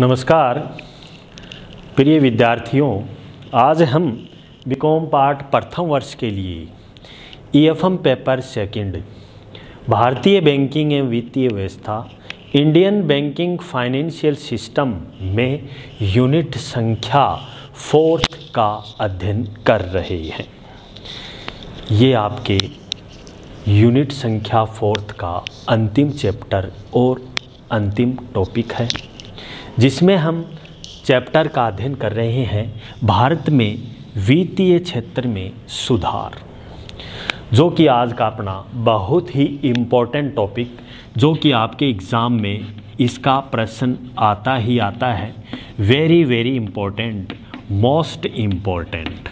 नमस्कार। प्रिय विद्यार्थियों, आज हम बीकॉम पार्ट प्रथम वर्ष के लिए ईएफएम पेपर सेकंड, भारतीय बैंकिंग एवं वित्तीय व्यवस्था, इंडियन बैंकिंग फाइनेंशियल सिस्टम में यूनिट संख्या फोर्थ का अध्ययन कर रहे हैं। ये आपके यूनिट संख्या फोर्थ का अंतिम चैप्टर और अंतिम टॉपिक है। जिसमें हम चैप्टर का अध्ययन कर रहे हैं, भारत में वित्तीय क्षेत्र में सुधार, जो कि आज का अपना बहुत ही इम्पोर्टेंट टॉपिक जो कि आपके एग्ज़ाम में इसका प्रश्न आता ही आता है। Very very important most important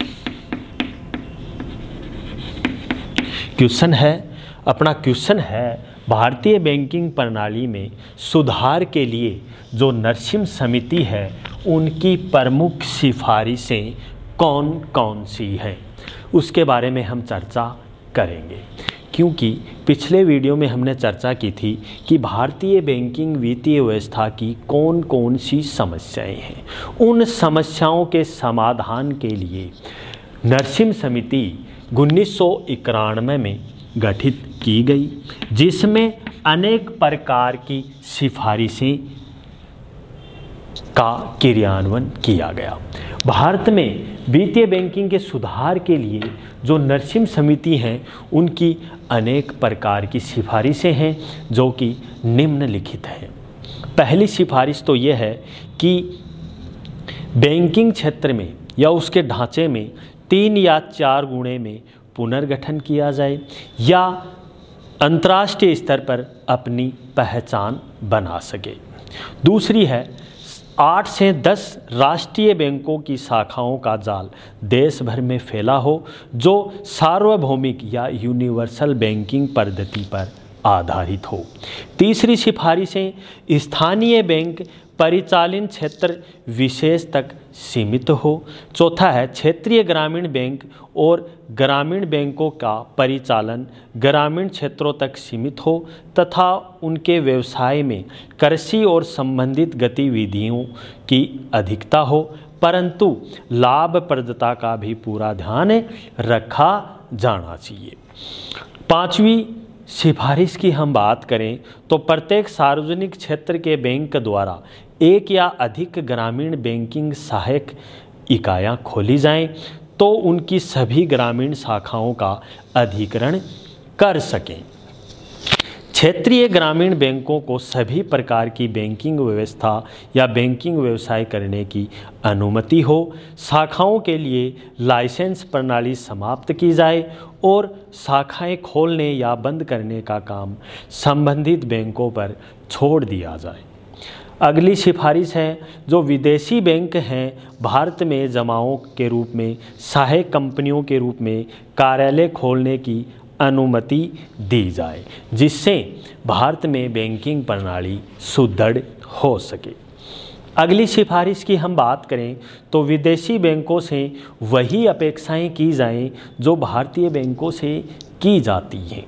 question है अपना क्वेश्चन है, भारतीय बैंकिंग प्रणाली में सुधार के लिए जो नरसिम समिति है, उनकी प्रमुख सिफारिशें कौन कौन सी हैं? उसके बारे में हम चर्चा करेंगे। क्योंकि पिछले वीडियो में हमने चर्चा की थी कि भारतीय बैंकिंग वित्तीय व्यवस्था की कौन कौन सी समस्याएँ हैं। उन समस्याओं के समाधान के लिए नरसिम समिति उन्नीस सौ इक्यानवे में गठित की गई, जिसमें अनेक प्रकार की सिफारिशें का क्रियान्वयन किया गया। भारत में वित्तीय बैंकिंग के सुधार के लिए जो नरसिम समिति हैं, उनकी अनेक प्रकार की सिफारिशें हैं जो कि निम्नलिखित हैं। पहली सिफारिश तो ये है कि बैंकिंग क्षेत्र में या उसके ढांचे में तीन या चार गुणे में पुनर्गठन किया जाए या अंतर्राष्ट्रीय स्तर पर अपनी पहचान बना सके। दूसरी है, आठ से दस राष्ट्रीय बैंकों की शाखाओं का जाल देश भर में फैला हो, जो सार्वभौमिक या यूनिवर्सल बैंकिंग पद्धति पर आधारित हो। तीसरी सिफारिशें, स्थानीय बैंक, परिचालन क्षेत्र, विशेष तक सीमित हो। चौथा है, क्षेत्रीय ग्रामीण बैंक और ग्रामीण बैंकों का परिचालन ग्रामीण क्षेत्रों तक सीमित हो तथा उनके व्यवसाय में कृषि और संबंधित गतिविधियों की अधिकता हो। परंतु लाभप्रदता का भी पूरा ध्यान रखा जाना चाहिए। पांचवी सिफारिश की हम बात करें तो प्रत्येक सार्वजनिक क्षेत्र के बैंक द्वारा एक या अधिक ग्रामीण बैंकिंग सहायक इकाइयाँ खोली जाएँ तो उनकी सभी ग्रामीण शाखाओं का अधिकरण कर सकें। क्षेत्रीय ग्रामीण बैंकों को सभी प्रकार की बैंकिंग व्यवस्था या बैंकिंग व्यवसाय करने की अनुमति हो, शाखाओं के लिए लाइसेंस प्रणाली समाप्त की जाए और शाखाएँ खोलने या बंद करने का काम संबंधित बैंकों पर छोड़ दिया जाए। अगली सिफारिश है, जो विदेशी बैंक हैं, भारत में जमाओं के रूप में, सहायक कंपनियों के रूप में कार्यालय खोलने की अनुमति दी जाए, जिससे भारत में बैंकिंग प्रणाली सुदृढ़ हो सके। अगली सिफारिश की हम बात करें तो विदेशी बैंकों से वही अपेक्षाएँ की जाएँ, जो भारतीय बैंकों से की जाती हैं।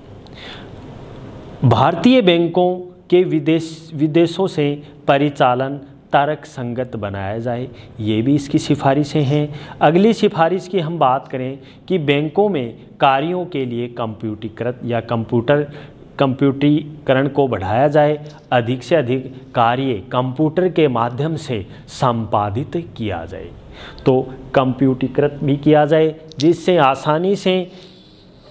भारतीय बैंकों के विदेश, विदेशों से परिचालन तर्क संगत बनाया जाए। ये भी इसकी सिफारिशें हैं। अगली सिफारिश की हम बात करें कि बैंकों में कार्यों के लिए कंप्यूटीकृत या कंप्यूटर कंप्यूटरीकरण को बढ़ाया जाए। अधिक से अधिक कार्य कंप्यूटर के माध्यम से संपादित किया जाए। तो कंप्यूटरीकृत भी किया जाए, जिससे आसानी से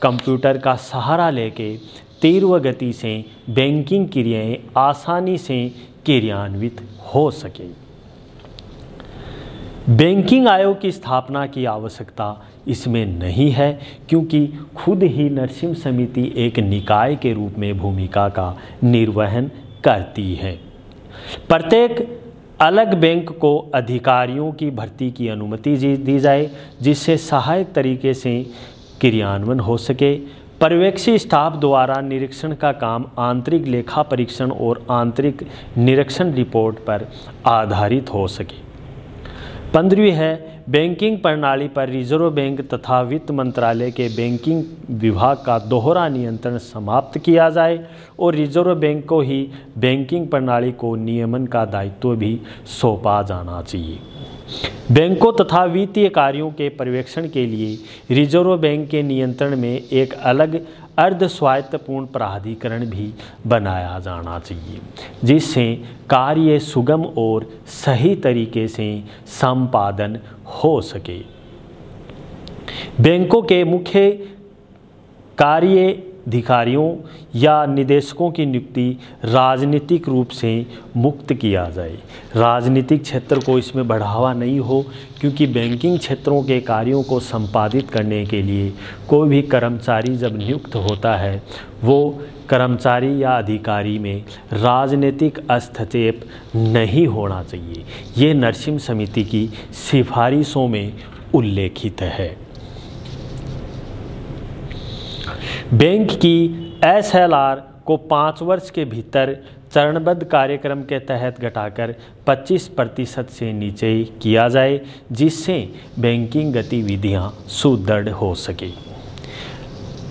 कंप्यूटर का सहारा लेके तीव्र गति से बैंकिंग क्रियाएँ आसानी से क्रियान्वित हो सके। बैंकिंग आयोग की स्थापना की आवश्यकता इसमें नहीं है, क्योंकि खुद ही नरसिम समिति एक निकाय के रूप में भूमिका का निर्वहन करती है। प्रत्येक अलग बैंक को अधिकारियों की भर्ती की अनुमति दी जाए, जिससे सहायक तरीके से क्रियान्वयन हो सके। पर्यवेक्षी स्टाफ द्वारा निरीक्षण का काम आंतरिक लेखा परीक्षण और आंतरिक निरीक्षण रिपोर्ट पर आधारित हो सके। पंद्रहवीं है, बैंकिंग प्रणाली पर रिज़र्व बैंक तथा वित्त मंत्रालय के बैंकिंग विभाग का दोहरा नियंत्रण समाप्त किया जाए और रिज़र्व बैंक को ही बैंकिंग प्रणाली को नियमन का दायित्व भी सौंपा जाना चाहिए। बैंकों तथा वित्तीय कार्यों के पर्यवेक्षण के लिए रिज़र्व बैंक के नियंत्रण में एक अलग अर्ध स्वायत्तपूर्ण प्राधिकरण भी बनाया जाना चाहिए, जिससे कार्य सुगम और सही तरीके से संपादन हो सके। बैंकों के मुख्य कार्य अधिकारियों या निदेशकों की नियुक्ति राजनीतिक रूप से मुक्त किया जाए। राजनीतिक क्षेत्र को इसमें बढ़ावा नहीं हो, क्योंकि बैंकिंग क्षेत्रों के कार्यों को संपादित करने के लिए कोई भी कर्मचारी जब नियुक्त होता है, वो कर्मचारी या अधिकारी में राजनीतिक हस्तक्षेप नहीं होना चाहिए। ये नरसिम्ह समिति की सिफारिशों में उल्लेखित है। बैंक की एसएलआर को पाँच वर्ष के भीतर चरणबद्ध कार्यक्रम के तहत घटाकर 25 प्रतिशत से नीचे किया जाए, जिससे बैंकिंग गतिविधियाँ सुदृढ़ हो सके।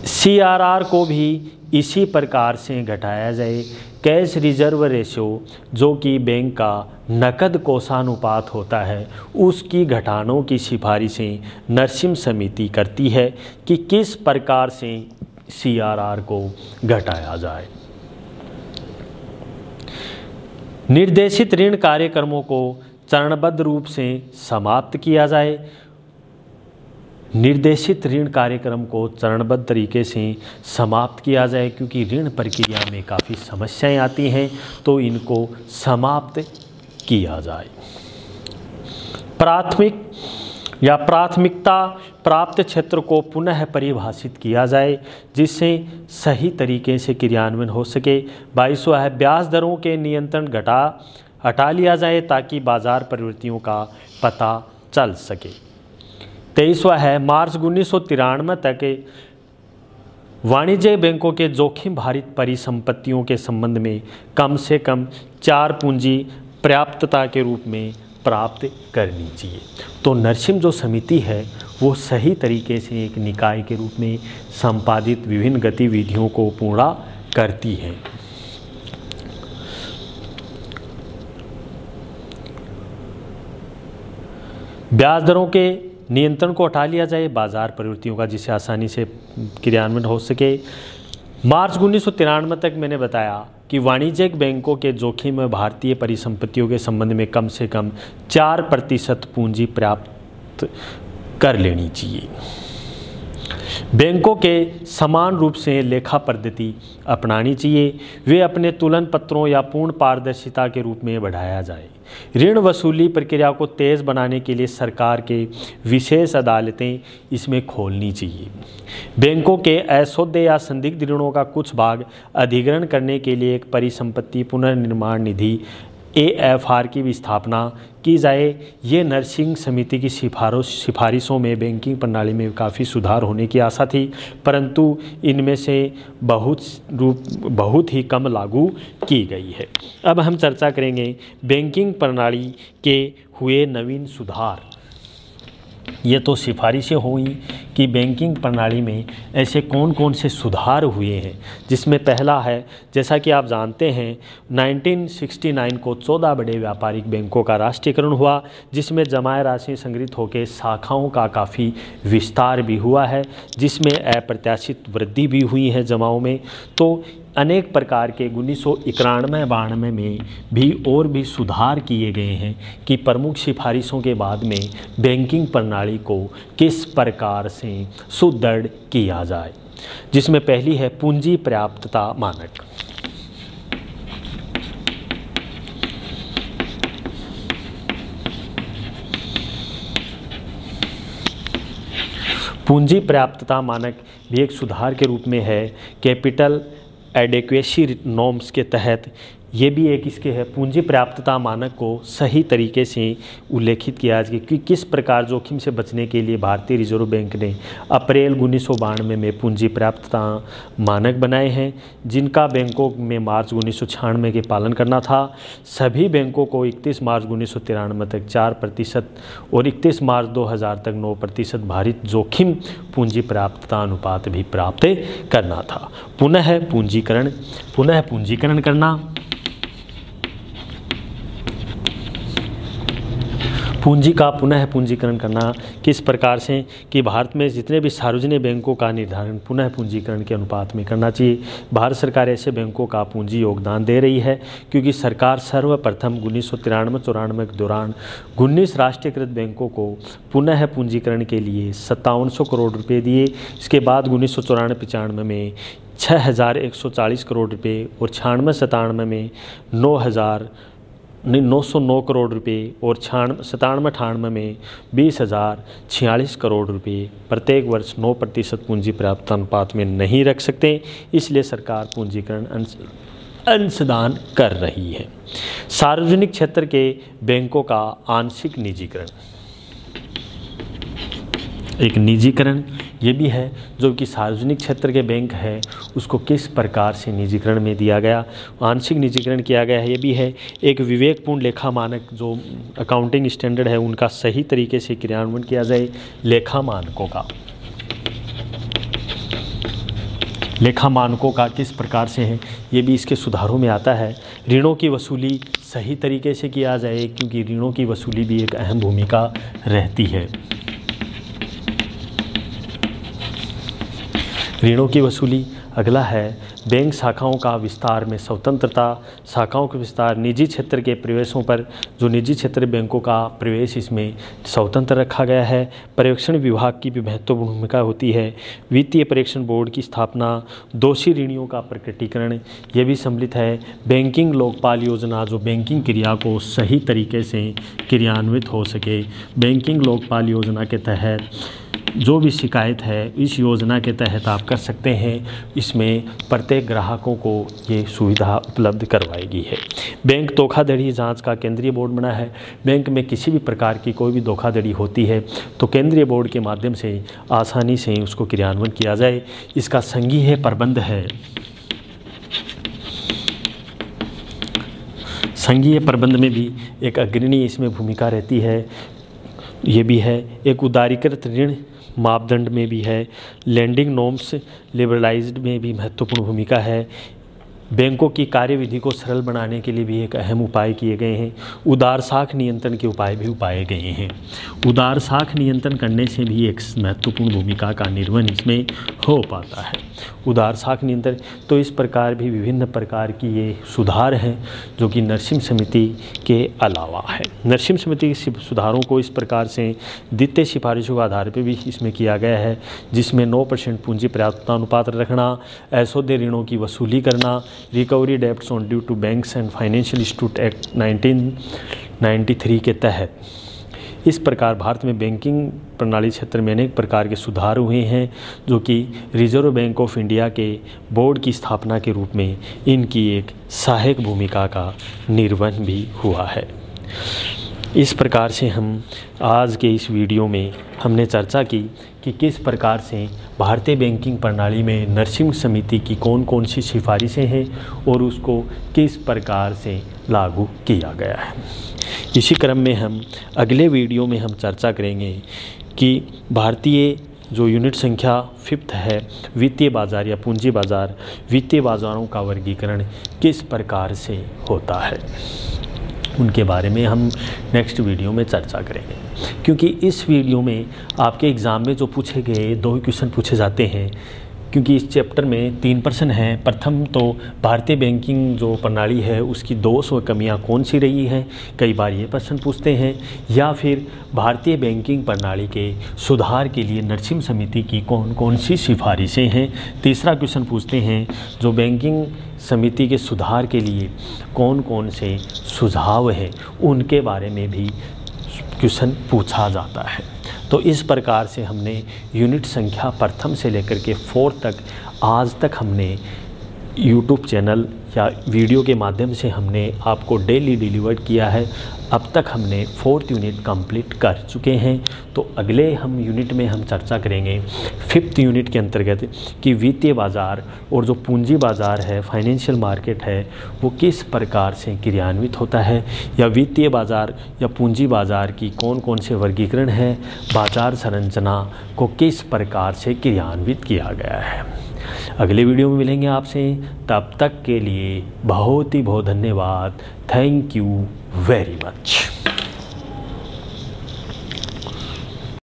सीआरआर को भी इसी प्रकार से घटाया जाए। कैश रिज़र्व रेशियो जो कि बैंक का नकद कोषानुपात होता है, उसकी घटानों की सिफारिशें नरसिम्ह समिति करती है कि किस प्रकार से सीआरआर को घटाया जाए। निर्देशित ऋण कार्यक्रमों को चरणबद्ध रूप से समाप्त किया जाए। निर्देशित ऋण कार्यक्रम को चरणबद्ध तरीके से समाप्त किया जाए, क्योंकि ऋण प्रक्रिया में काफ़ी समस्याएँ आती हैं तो इनको समाप्त किया जाए। प्राथमिक या प्राथमिकता प्राप्त क्षेत्र को पुनः परिभाषित किया जाए, जिससे सही तरीके से क्रियान्वयन हो सके। बाईसवा है, ब्याज दरों के नियंत्रण घटा, हटा लिया जाए ताकि बाज़ार प्रवृत्तियों का पता चल सके। तेईसवा है, मार्च उन्नीस सौ तिरानवे तक वाणिज्य बैंकों के जोखिम भारित परिसंपत्तियों के संबंध में कम से कम चार पूंजी पर्याप्तता के रूप में प्राप्त करनी चाहिए। तो नरसिम जो समिति है, वो सही तरीके से एक निकाय के रूप में संपादित विभिन्न गतिविधियों को पूरा करती है। ब्याज दरों के नियंत्रण को हटा लिया जाए, बाज़ार प्रवृत्तियों का जिसे आसानी से क्रियान्वयन हो सके। मार्च उन्नीस सौ तिरानबे तक मैंने बताया कि वाणिज्यिक बैंकों के जोखिम में भारतीय परिसंपत्तियों के संबंध में कम से कम चार प्रतिशत पूंजी प्राप्त कर लेनी चाहिए। बैंकों के समान रूप से लेखा पद्धति अपनानी चाहिए। वे अपने तुलन पत्रों या पूर्ण पारदर्शिता के रूप में बढ़ाया जाए। ऋण वसूली प्रक्रिया को तेज़ बनाने के लिए सरकार के विशेष अदालतें इसमें खोलनी चाहिए। बैंकों के असौदे या संदिग्ध ऋणों का कुछ भाग अधिग्रहण करने के लिए एक परिसंपत्ति पुनर्निर्माण निधि एएफआर की भी स्थापना की जाए। ये नर्सिंग समिति की सिफारिश सिफारिशों में बैंकिंग प्रणाली में काफ़ी सुधार होने की आशा थी, परंतु इनमें से बहुत रूप, बहुत ही कम लागू की गई है। अब हम चर्चा करेंगे बैंकिंग प्रणाली के हुए नवीन सुधार। ये तो सिफारिशें हुई कि बैंकिंग प्रणाली में ऐसे कौन कौन से सुधार हुए हैं, जिसमें पहला है, जैसा कि आप जानते हैं 1969 को 14 बड़े व्यापारिक बैंकों का राष्ट्रीयकरण हुआ, जिसमें जमाए राशि संग्रहित होकर शाखाओं का काफ़ी विस्तार भी हुआ है, जिसमें अप्रत्याशित वृद्धि भी हुई है जमाओं में। तो अनेक प्रकार के उन्नीस सौ इक्यानवे बानवे में भी और भी सुधार किए गए हैं कि प्रमुख सिफारिशों के बाद में बैंकिंग प्रणाली को किस प्रकार से सुदृढ़ किया जाए। जिसमें पहली है पूंजी पर्याप्तता मानक। पूंजी पर्याप्तता मानक भी एक सुधार के रूप में है। कैपिटल एडेक्वेसी नॉर्म्स के तहत ये भी एक इसके है, पूंजी पर्याप्तता मानक को सही तरीके से उल्लेखित किया है कि किस प्रकार जोखिम से बचने के लिए भारतीय रिज़र्व बैंक ने अप्रैल उन्नीस सौ बानवे में में पूंजी पर्याप्तता मानक बनाए हैं, जिनका बैंकों में मार्च उन्नीस सौ छियानवे के पालन करना था। सभी बैंकों को 31 मार्च उन्नीस सौ तिरानवे तक चार प्रतिशत और 31 मार्च 2000 तक 9 प्रतिशत भारित जोखिम पूंजी प्राप्तता अनुपात भी प्राप्त करना था। पुनः पूंजीकरण पुनः पूंजीकरण करना। पूंजी का पुनः पूंजीकरण करना किस प्रकार से कि भारत में जितने भी सार्वजनिक बैंकों का निर्धारण पुनः पूंजीकरण के अनुपात में करना चाहिए। भारत सरकार ऐसे बैंकों का पूंजी योगदान दे रही है क्योंकि सरकार सर्वप्रथम उन्नीस सौ तिरानवे चौरानवे के दौरान उन्नीस राष्ट्रीयकृत बैंकों को पुनः पूंजीकरण के लिए सत्तावन सौ करोड़ रुपये दिए। इसके बाद उन्नीस सौ चौरानवे पचानवे में छः हज़ार एक सौ चालीस करोड़ रुपये और छियानवे सतानवे में नौ हज़ार नौ सौ नौ करोड़ रुपए और छान सतानवे अठानवे में बीस हज़ार छियालीस करोड़ रुपए प्रत्येक वर्ष नौ प्रतिशत पूंजी प्राप्त अनुपात में नहीं रख सकते, इसलिए सरकार पूंजीकरण अंशदान कर रही है। सार्वजनिक क्षेत्र के बैंकों का आंशिक निजीकरण। एक निजीकरण, ये भी है, जो कि सार्वजनिक क्षेत्र के बैंक है, उसको किस प्रकार से निजीकरण में दिया गया, आंशिक निजीकरण किया गया है, ये भी है। एक विवेकपूर्ण लेखा मानक, जो अकाउंटिंग स्टैंडर्ड है, उनका सही तरीके से क्रियान्वयन किया जाए, लेखा मानकों का। लेखा मानकों का किस प्रकार से है, ये भी इसके सुधारों में आता है। ऋणों की वसूली सही तरीके से किया जाए, क्योंकि ऋणों की वसूली भी एक अहम भूमिका रहती है। ऋणों की वसूली। अगला है, बैंक शाखाओं का विस्तार में स्वतंत्रता। शाखाओं के विस्तार निजी क्षेत्र के प्रवेशों पर, जो निजी क्षेत्र बैंकों का प्रवेश इसमें स्वतंत्र रखा गया है। पर्यवेक्षण विभाग की भी महत्वपूर्ण भूमिका होती है। वित्तीय परीक्षण बोर्ड की स्थापना, दोषी ऋणियों का प्रकटीकरण, ये भी सम्मिलित है। बैंकिंग लोकपाल योजना, जो बैंकिंग क्रिया को सही तरीके से क्रियान्वित हो सके। बैंकिंग लोकपाल योजना के तहत जो भी शिकायत है, इस योजना के तहत आप कर सकते हैं। इसमें प्रत्येक ग्राहकों को ये सुविधा उपलब्ध करवाएगी है। बैंक धोखाधड़ी जाँच का केंद्रीय बोर्ड बना है। बैंक में किसी भी प्रकार की कोई भी धोखाधड़ी होती है तो केंद्रीय बोर्ड के माध्यम से आसानी से उसको क्रियान्वयन किया जाए। इसका संघीय प्रबंध है। संघीय प्रबंध में भी एक अग्रणी इसमें भूमिका रहती है। ये भी है। एक उदारीकृत ऋण मापदंड में भी है। लैंडिंग नॉर्म्स लिबरलाइज्ड में भी महत्वपूर्ण भूमिका है। बैंकों की कार्यविधि को सरल बनाने के लिए भी एक अहम उपाय किए गए हैं। उदार साख नियंत्रण के उपाय भी उपाए गए हैं। उदार साख नियंत्रण करने से भी एक महत्वपूर्ण भूमिका का निर्वहन इसमें हो पाता है। उदार साख नियंत्रण तो इस प्रकार भी विभिन्न प्रकार की ये सुधार हैं जो कि नरसिंह समिति के अलावा है। नरसिंह समिति के सुधारों को इस प्रकार से द्वितीय सिफारिशों के आधार पर भी इसमें किया गया है, जिसमें नौ परसेंट पूंजी पर्याप्तता अनुपात रखना ऐसोदे ऋणों की वसूली करना recovery dept on due to banks and financial institute act 1993 के तहत। इस प्रकार भारत में बैंकिंग प्रणाली क्षेत्र में अनेक प्रकार के सुधार हुए हैं, जो कि रिज़र्व बैंक ऑफ़ इंडिया के बोर्ड की स्थापना के रूप में इनकी एक सहायक भूमिका का निर्वहन भी हुआ है। इस प्रकार से हम आज के इस वीडियो में हमने चर्चा की कि किस प्रकार से भारतीय बैंकिंग प्रणाली में नर्सिंग समिति की कौन कौन सी सिफारिशें हैं और उसको किस प्रकार से लागू किया गया है। इसी क्रम में हम अगले वीडियो में हम चर्चा करेंगे कि भारतीय जो यूनिट संख्या फिफ्थ है, वित्तीय बाज़ार या पूंजी बाज़ार, वित्तीय बाज़ारों का वर्गीकरण किस प्रकार से होता है। उनके बारे में हम नेक्स्ट वीडियो में चर्चा करेंगे। क्योंकि इस वीडियो में आपके एग्ज़ाम में जो पूछे गए, दो क्वेश्चन पूछे जाते हैं। क्योंकि इस चैप्टर में तीन प्रश्न हैं। प्रथम तो भारतीय बैंकिंग जो प्रणाली है, उसकी दो सौ कमियाँ कौन सी रही हैं? कई बार ये प्रश्न पूछते हैं। या फिर भारतीय बैंकिंग प्रणाली के सुधार के लिए नरसिंह समिति की कौन कौन सी सिफारिशें हैं? तीसरा क्वेश्चन पूछते हैं, जो बैंकिंग समिति के सुधार के लिए कौन कौन से सुझाव हैं? उनके बारे में भी क्वेश्चन पूछा जाता है। तो इस प्रकार से हमने यूनिट संख्या प्रथम से लेकर के फोर्थ तक आज तक हमने यूट्यूब चैनल या वीडियो के माध्यम से हमने आपको डेली डिलीवर किया है। अब तक हमने फोर्थ यूनिट कंप्लीट कर चुके हैं। तो अगले हम यूनिट में हम चर्चा करेंगे फिफ्थ यूनिट के अंतर्गत कि वित्तीय बाज़ार और जो पूंजी बाज़ार है, फाइनेंशियल मार्केट है, वो किस प्रकार से क्रियान्वित होता है या वित्तीय बाज़ार या पूंजी बाज़ार की कौन कौन से वर्गीकरण है, बाज़ार संरचना को किस प्रकार से क्रियान्वित किया गया है। अगले वीडियो में मिलेंगे आपसे। तब तक के लिए बहुत ही बहुत धन्यवाद। Thank you very much